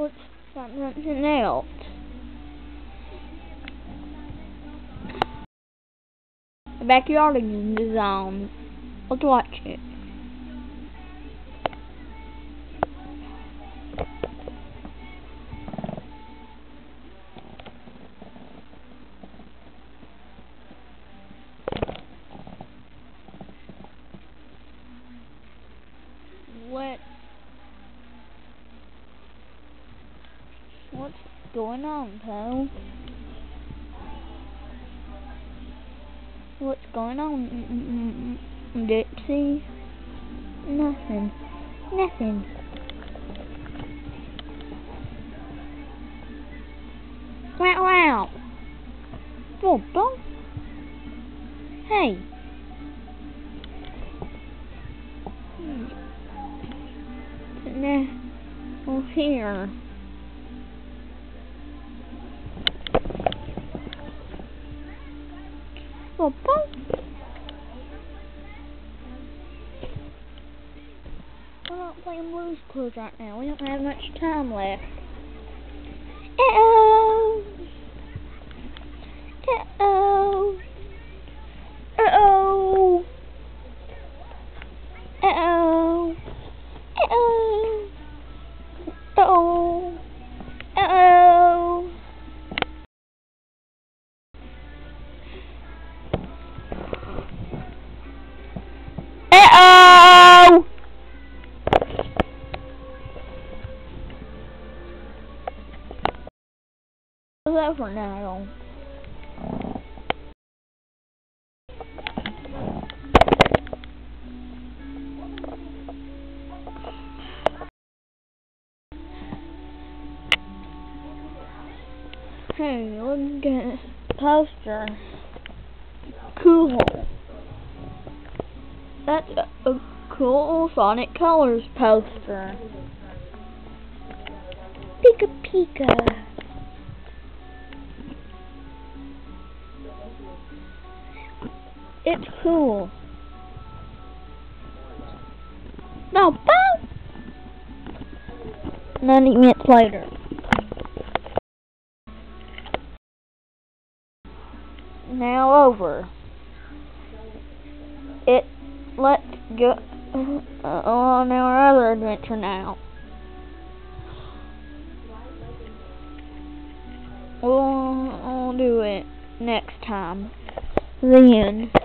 What's something else? The backyard is on. Let's watch it. What's going on, Po? What's going on, Dipsy? Nothing. Nothing. Wow, wow. Don't. Hey. Hmm. Nah. Oh, here. Oh, don't. We're not playing Blue's Clues right now. We don't have much time left. Uh-oh. Uh-oh. Over now. Hey, look at poster. Hmm, cool. That's a, a cool Sonic Colors poster. Pika Pika. It's cool. No, bow! 90 minutes later. Now over. It, let's go uh, on our other adventure now. We'll, we'll do it next time. The end.